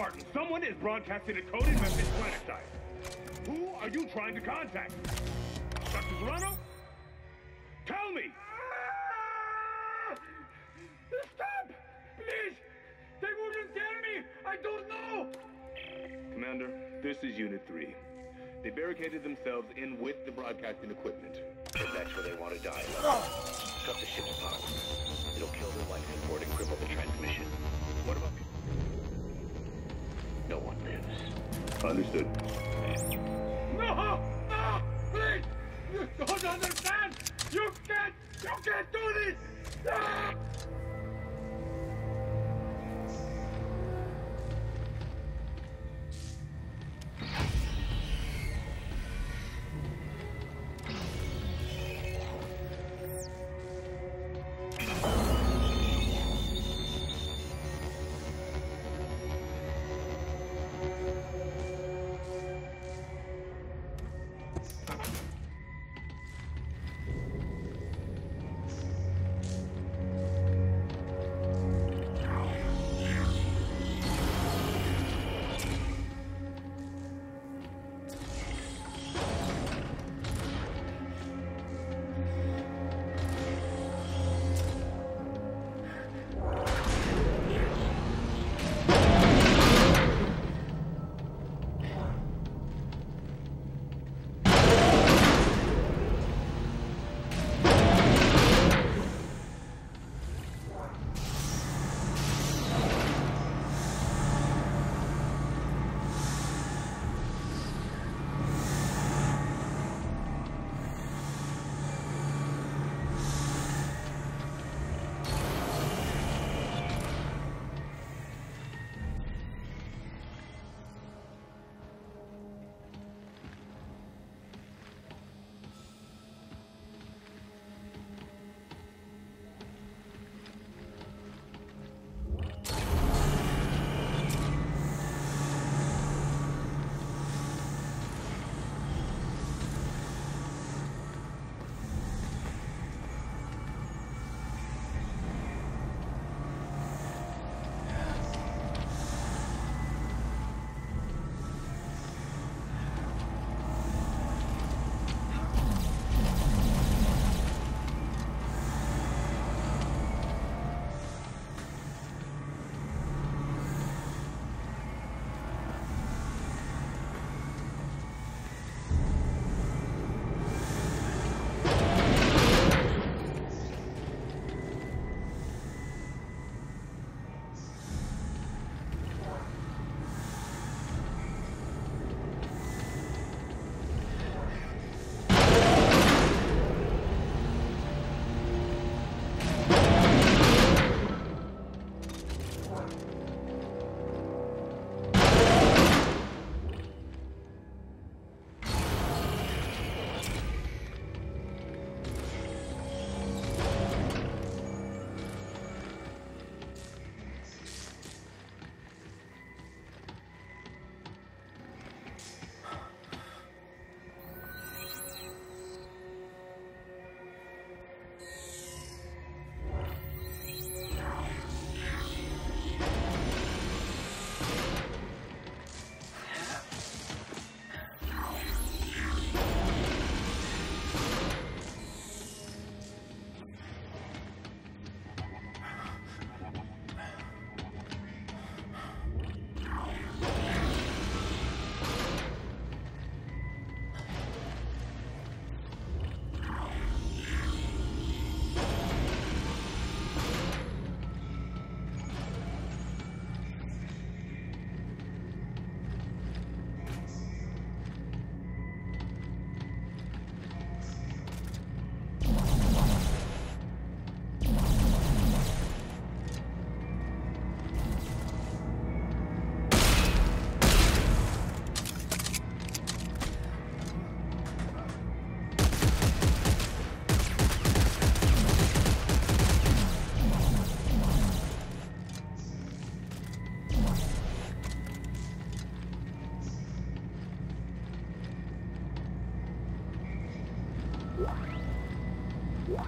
Spartan, someone is broadcasting a coded message planetside. Who are you trying to contact? Dr. Serrano? Tell me! Stop! Please! They wouldn't tell me! I don't know! Commander, this is Unit 3. They barricaded themselves in with the broadcasting equipment. If that's where they want to die, ah! Cut the ship's power. It'll kill their life support and cripple the Understood. Yeah.